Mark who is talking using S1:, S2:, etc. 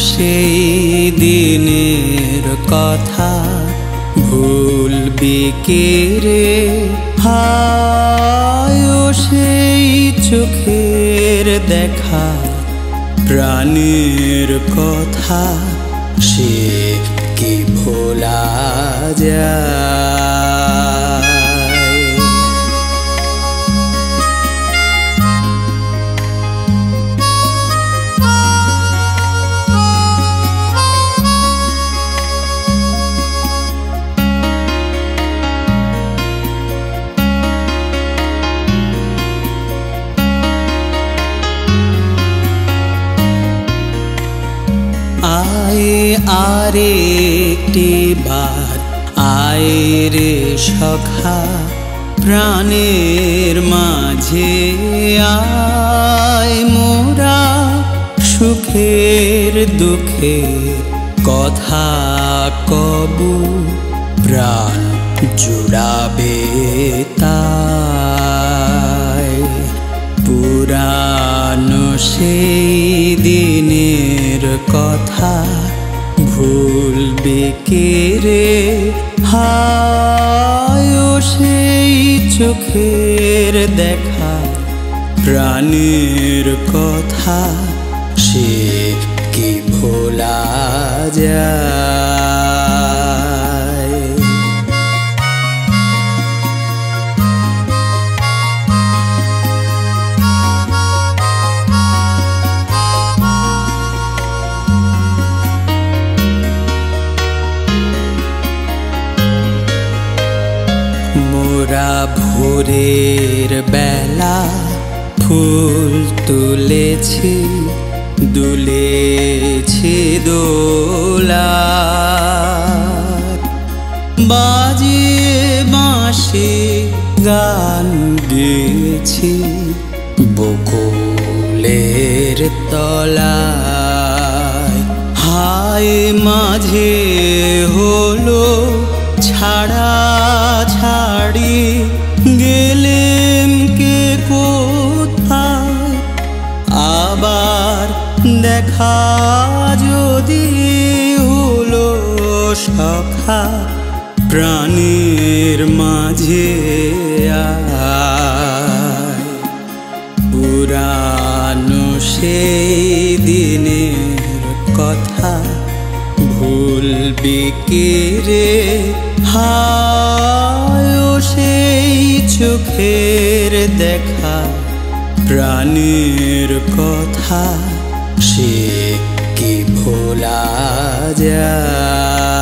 S1: সেই দিনের কথা ভুলবি কে রে? হায় সেই চোখের দেখা, প্রাণের কথা সে কি ভোলা যায়? আয় আরে একটি বার আয় রে সখা, প্রাণের মাঝে আয় মোরা সুখের দুঃখের কথা কবু, প্রাণ জুড়াবে পুরানো সেই দিনের কথা ভুলবে কে রে হায় সেই চোখের দেখা। প্রাণের কথা সে কি ভোলা যায়? ভোরের বেলা ফুল তুলেছি, দুলেছি দোলা বাজে বাঁশি গান গেছি বকুলের তলায়। হায় মাঝে হলো ছাড়া ছাড়ি গেলেম কে কোথায়? আবার দেখা যদি হলো সখা প্রাণের মাঝে পুরানো সেই দিনের কথা ভুলবি কে রে? সেই চোখের দেখা প্রাণের কথা সে কি ভোলা যায়?